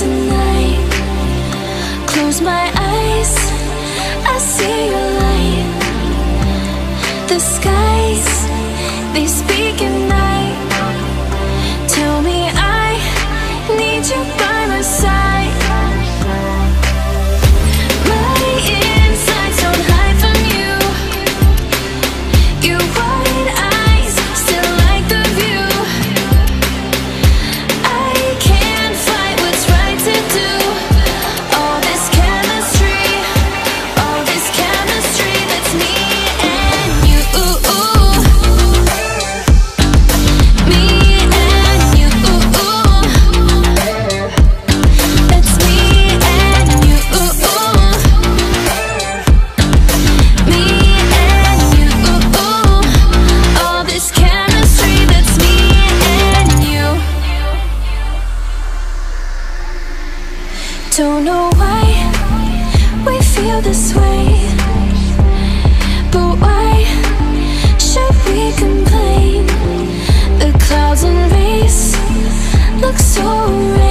tonight. Close my eyes, I see your light. The skies, they speak at night. Tell me I need you Don't know why we feel this way But why should we complain? The clouds and race look so red